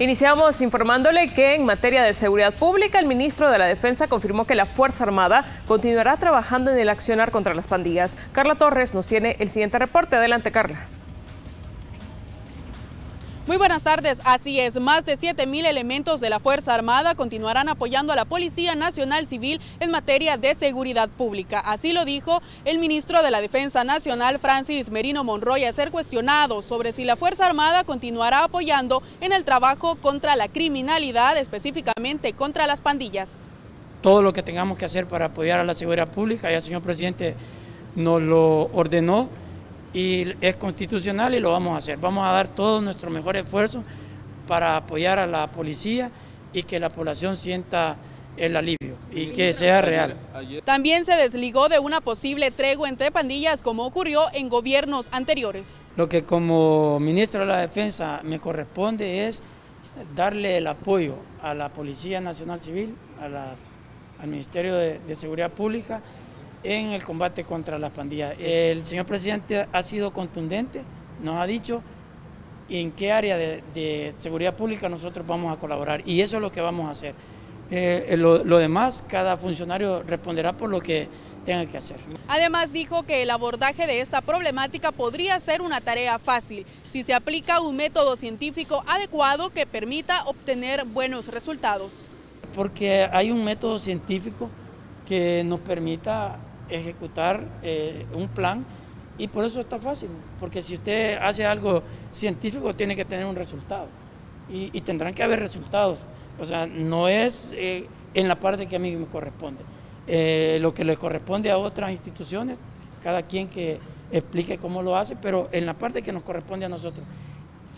Iniciamos informándole que en materia de seguridad pública, el ministro de la Defensa confirmó que la Fuerza Armada continuará trabajando en el accionar contra las pandillas. Carla Torres nos tiene el siguiente reporte. Adelante, Carla. Muy buenas tardes, así es, más de 7.000 elementos de la Fuerza Armada continuarán apoyando a la Policía Nacional Civil en materia de seguridad pública. Así lo dijo el ministro de la Defensa Nacional, Francis Merino Monroy, a ser cuestionado sobre si la Fuerza Armada continuará apoyando en el trabajo contra la criminalidad, específicamente contra las pandillas. Todo lo que tengamos que hacer para apoyar a la seguridad pública, ya el señor presidente nos lo ordenó, y es constitucional y lo vamos a hacer. Vamos a dar todo nuestro mejor esfuerzo para apoyar a la policía y que la población sienta el alivio y que sea real. También se desligó de una posible tregua entre pandillas como ocurrió en gobiernos anteriores. Lo que como ministro de la Defensa me corresponde es darle el apoyo a la Policía Nacional Civil, al Ministerio de Seguridad Pública, en el combate contra las pandillas. El señor presidente ha sido contundente, nos ha dicho en qué área de, seguridad pública nosotros vamos a colaborar y eso es lo que vamos a hacer. Eh, lo, lo, demás, cada funcionario responderá por lo que tenga que hacer. Además dijo que el abordaje de esta problemática podría ser una tarea fácil si se aplica un método científico adecuado que permita obtener buenos resultados. Porque hay un método científico que nos permita ejecutar eh, un plan y por eso está fácil, porque si usted hace algo científico tiene que tener un resultado y, tendrán que haber resultados. O sea, no es eh, en la parte que a mí me corresponde. Eh, lo que le corresponde a otras instituciones, cada quien que explique cómo lo hace, pero en la parte que nos corresponde a nosotros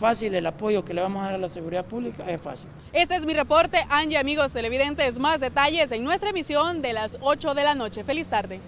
fácil el apoyo que le vamos a dar a la seguridad pública, es fácil. Ese es mi reporte, Angie, amigos televidentes, más detalles en nuestra emisión de las 8 de la noche. Feliz tarde.